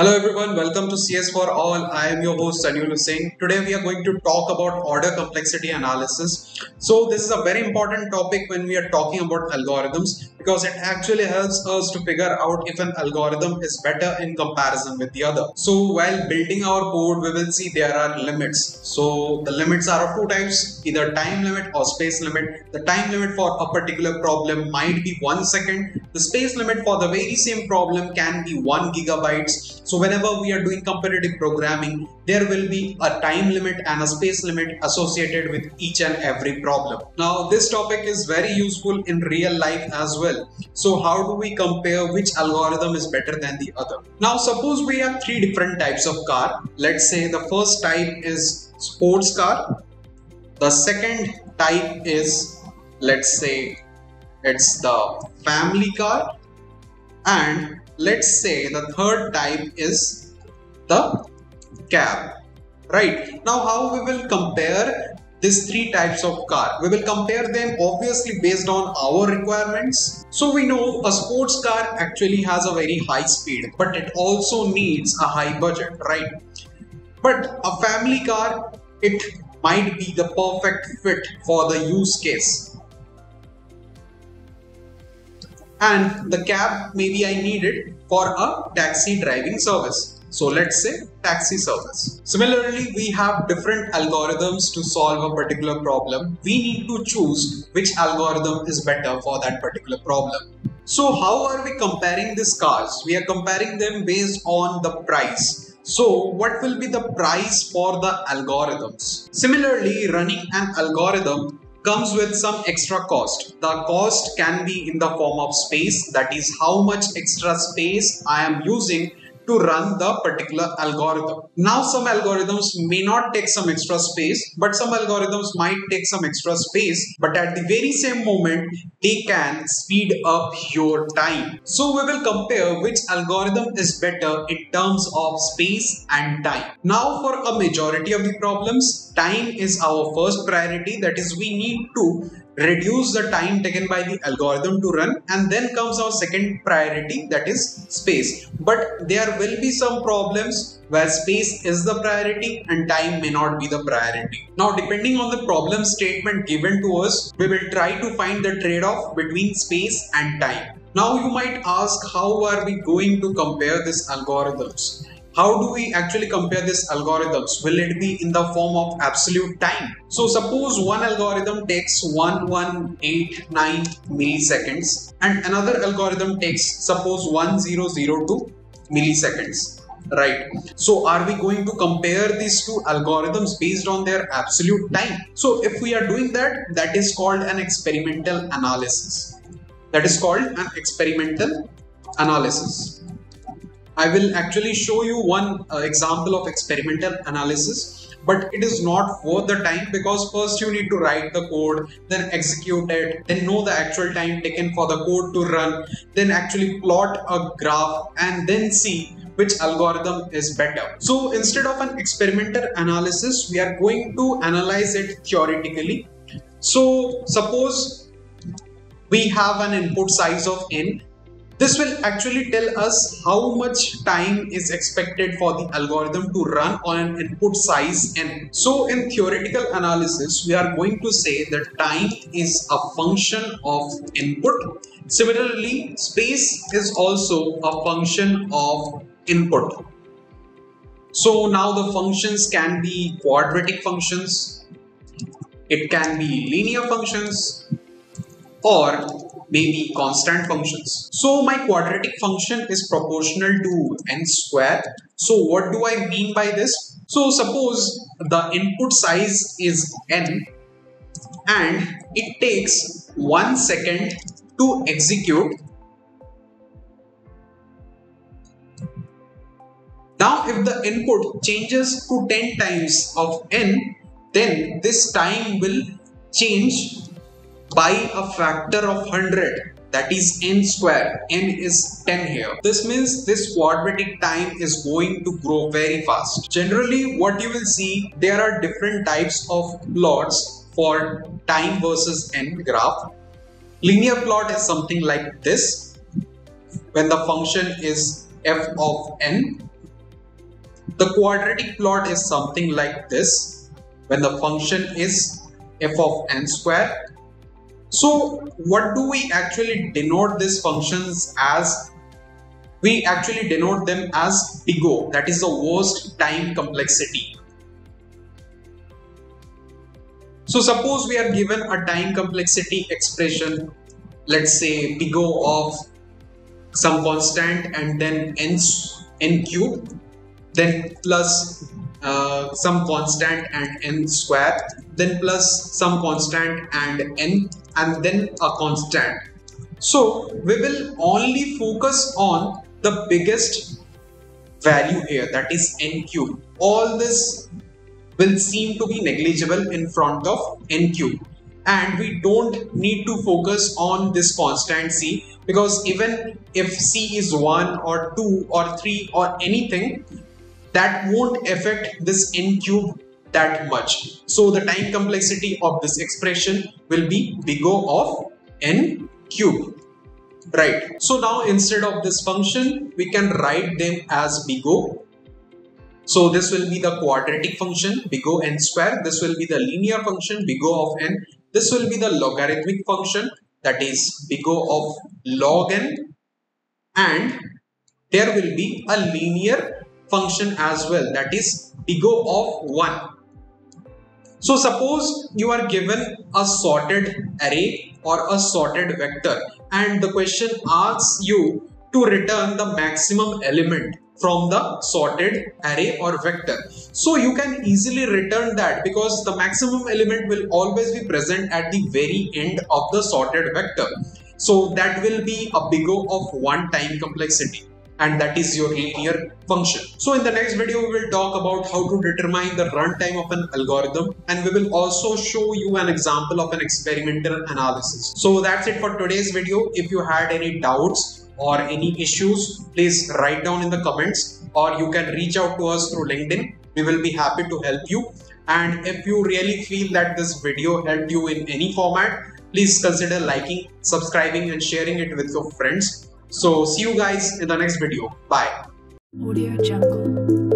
Hello everyone, welcome to CS for All. I am your host Sunyul Hossen. Today we are going to talk about order complexity analysis. So this is a very important topic when we are talking about algorithms because it actually helps us to figure out if an algorithm is better in comparison with the other. So while building our code, we will see there are limits. So the limits are of two types, either time limit or space limit. The time limit for a particular problem might be one second. The space limit for the very same problem can be one gigabytes so whenever we are doing competitive programming, there will be a time limit and a space limit associated with each and every problem. Now this topic is very useful in real life as well. So how do we compare which algorithm is better than the other? Now suppose we have three different types of car. Let's say the first type is sports car. The second type is let's say it's the family car and let's say the third type is the cab right? Now how we will compare these three types of car? We will compare them obviously based on our requirements. So we know a sports car actually has a very high speed but it also needs a high budget right? But a family car it might be the perfect fit for the use case and the cab maybe I need it for a taxi driving service. So let's say taxi service. Similarly, we have different algorithms to solve a particular problem. We need to choose which algorithm is better for that particular problem. So how are we comparing these cars? We are comparing them based on the price. So what will be the price for the algorithms? Similarly, running an algorithm comes with some extra cost. The cost can be in the form of space, that is how much extra space I am using to run the particular algorithm. Now some algorithms may not take some extra space but some algorithms might take some extra space but at the very same moment they can speed up your time. So we will compare which algorithm is better in terms of space and time. Now for a majority of the problems time is our first priority that is we need to reduce the time taken by the algorithm to run and then comes our second priority that is space. But there will be some problems where space is the priority and time may not be the priority. Now depending on the problem statement given to us we will try to find the trade-off between space and time. Now you might ask how are we going to compare these algorithms how do we actually compare these algorithms? Will it be in the form of absolute time? So suppose one algorithm takes 1189 milliseconds and another algorithm takes suppose 1002 milliseconds right so are we going to compare these two algorithms based on their absolute time so if we are doing that that is called an experimental analysis that is called an experimental analysis I will actually show you one uh, example of experimental analysis but it is not worth the time because first you need to write the code then execute it then know the actual time taken for the code to run then actually plot a graph and then see which algorithm is better. So instead of an experimental analysis, we are going to analyze it theoretically. So suppose we have an input size of n this will actually tell us how much time is expected for the algorithm to run on an input size n. So in theoretical analysis, we are going to say that time is a function of input. Similarly, space is also a function of input. So now the functions can be quadratic functions, it can be linear functions or may be constant functions. So my quadratic function is proportional to n square. So what do I mean by this? So suppose the input size is n and it takes one second to execute Now if the input changes to 10 times of n then this time will change by a factor of 100 that is n square n is 10 here. This means this quadratic time is going to grow very fast. Generally what you will see there are different types of plots for time versus n graph. Linear plot is something like this when the function is f of n. The quadratic plot is something like this when the function is f of n square. So what do we actually denote these functions as? We actually denote them as big O, that is the worst time complexity. So suppose we are given a time complexity expression, let's say big O of some constant and then n, n cube, then plus uh, some constant and n square, then plus some constant and n, and then a constant. So we will only focus on the biggest value here, that is n cube. All this will seem to be negligible in front of n cube and we don't need to focus on this constant c because even if c is 1 or 2 or 3 or anything that won't affect this n cube that much. So the time complexity of this expression will be big O of n cube. Right. So now instead of this function we can write them as big O so this will be the quadratic function big O n square. This will be the linear function big O of n. This will be the logarithmic function that is big O of log n. And there will be a linear function as well that is big O of 1. So suppose you are given a sorted array or a sorted vector and the question asks you to return the maximum element from the sorted array or vector. So you can easily return that because the maximum element will always be present at the very end of the sorted vector. So that will be a big O of one time complexity and that is your linear function. So in the next video, we will talk about how to determine the runtime of an algorithm and we will also show you an example of an experimental analysis. So that's it for today's video. If you had any doubts or any issues, please write down in the comments or you can reach out to us through LinkedIn. We will be happy to help you. And if you really feel that this video helped you in any format, please consider liking, subscribing and sharing it with your friends. So see you guys in the next video. Bye. Audio Jungle.